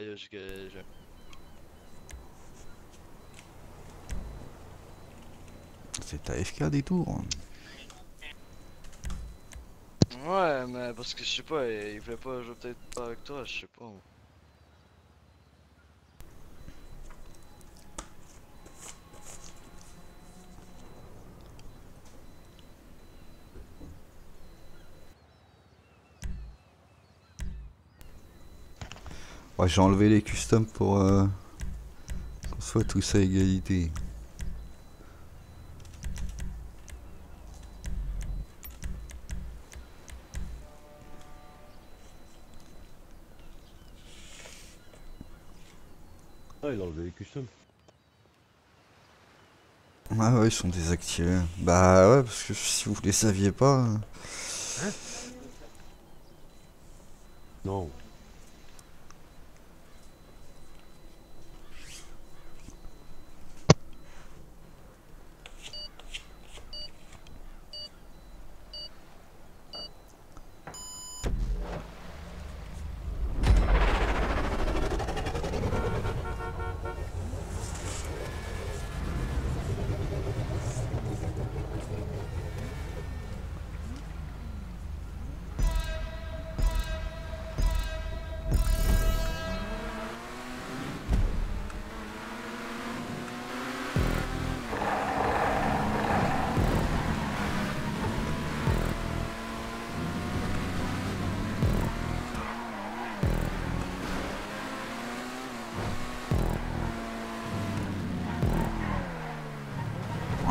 Je je- C'est AFK des tours. Ouais, mais parce que je sais pas, il voulait pas jouer peut-être pas avec toi, je sais pas. Ouais, j'ai enlevé les customs pour euh, qu'on soit tous à égalité. Ah, il a enlevé les customs. Ah ouais, ils sont désactivés. Bah ouais, parce que si vous les saviez pas... euh, Non.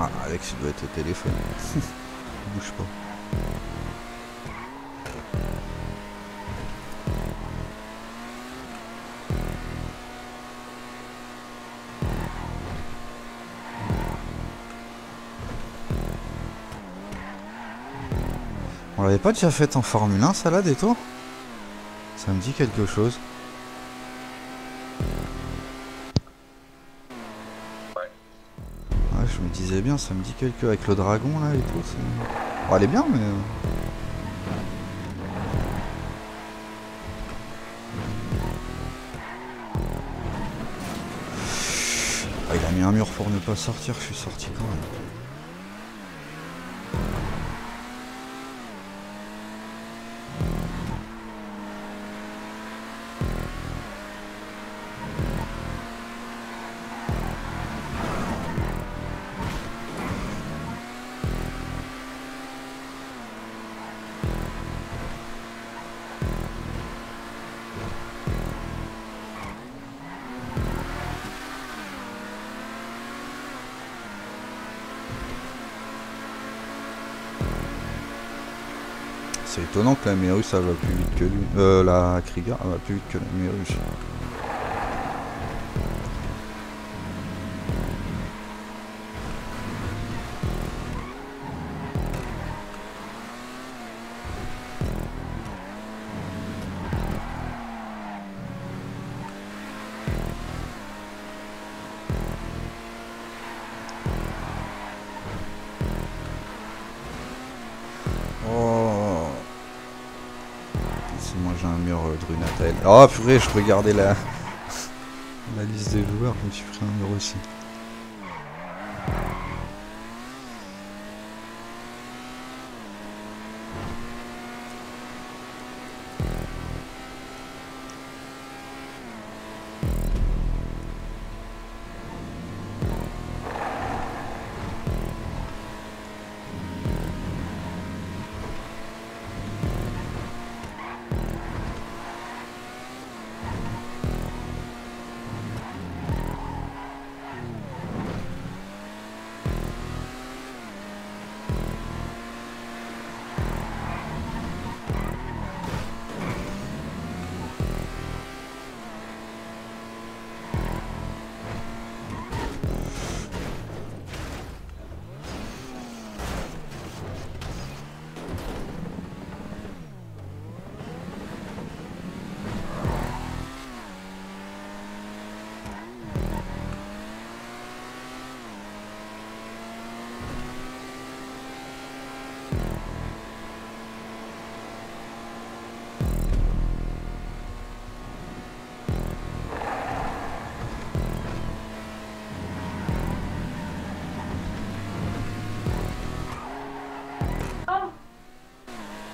Ah, Alex, il doit être au téléphone. Il bouge pas. On l'avait pas déjà fait en Formule 1, ça là, des tours? Ça me dit quelque chose. Je me disais bien, ça me dit quelque... Avec le dragon là et tout. Bon, elle est bien, mais... euh, Ah, il a mis un mur pour ne pas sortir, je suis sorti quand même. C'est étonnant que la Mérus ça va plus vite que lui. Euh, la elle va plus vite que la Mérus. Si moi j'ai un mur euh, Drunatel. Oh purée, je regardais la... la liste des joueurs, je me suis pris un mur aussi.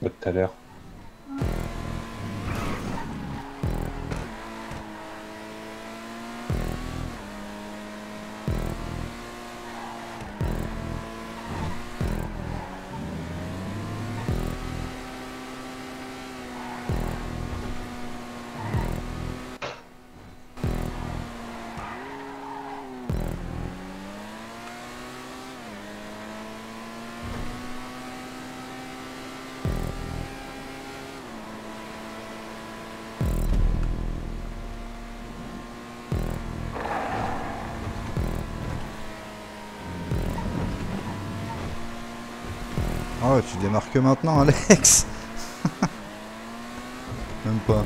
Pas tout à l'heure. Tu démarres que maintenant, Alex Même pas.